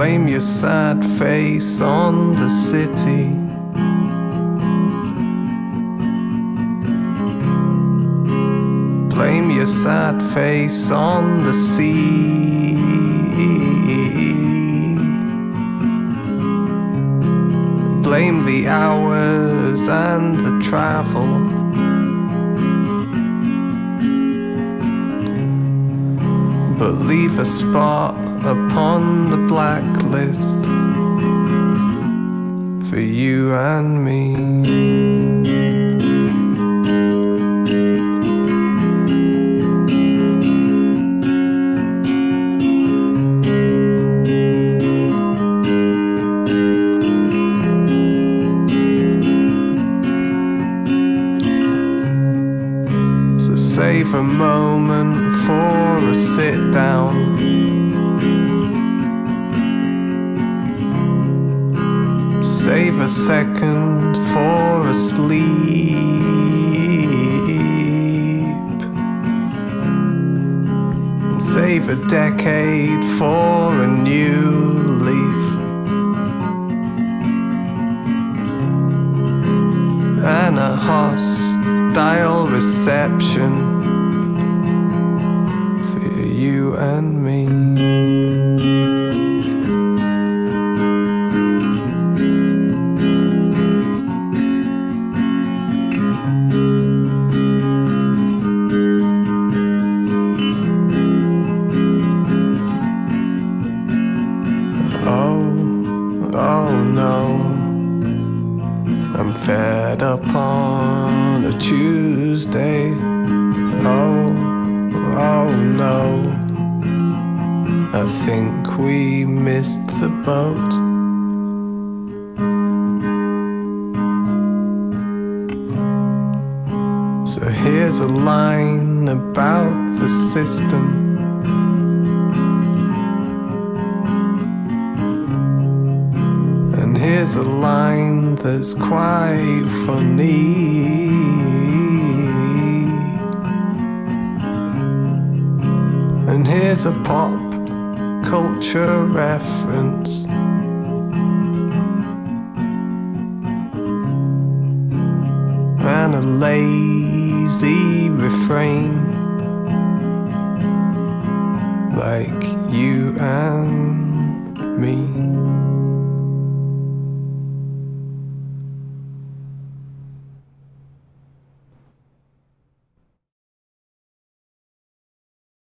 Blame your sad face on the city. Blame your sad face on the sea. Blame the hours and the travel. But leave a spot upon the blacklist for you and me. Save a moment for a sit down. Save a second for a sleep. Save a decade for a new leaf. And a hostile reception I'm fed up on a Tuesday. Oh, oh no. I think we missed the boat. So here's a line about the system. Here's a line that's quite funny. And here's a pop culture reference. And a lazy refrain. Like you and me.